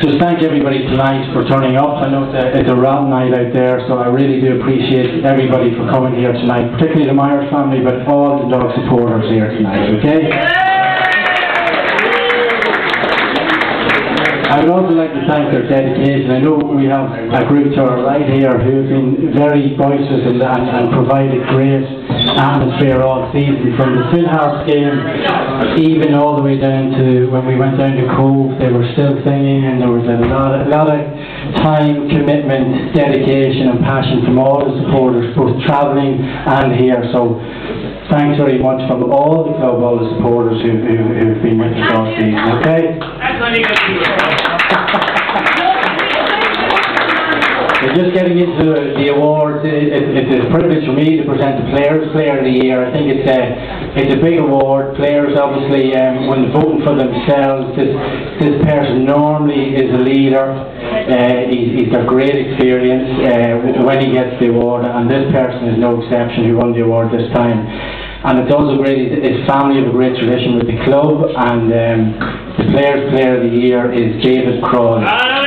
just thank everybody tonight for turning up. I know it's a, it's a rotten night out there, so I really do appreciate everybody for coming here tonight, particularly the Myers family, but all the dog supporters here tonight, okay? I would also like to thank their dedication. I know we have a group to our right here who have been very boisterous and, and, and provided great atmosphere all season. From the Finn Harps game, even all the way down to when we went down to Cobh, they were still singing and there was a lot, a lot of time, commitment, dedication and passion from all the supporters, both travelling and here. So thanks very much from all the club, all the supporters who, who, who've been with us all season, okay? We're just getting into the awards. It, it, it's a privilege for me to present the Players Player of the Year. I think it's a, it's a big award. Players, obviously, um, when voting for themselves, this, this person normally is a leader. Uh, he's, he's got great experience uh, when he gets the award, and this person is no exception who won the award this time. And it's also great, his family have a great tradition with the club, and um, the Players Player of the Year is David. Hallelujah!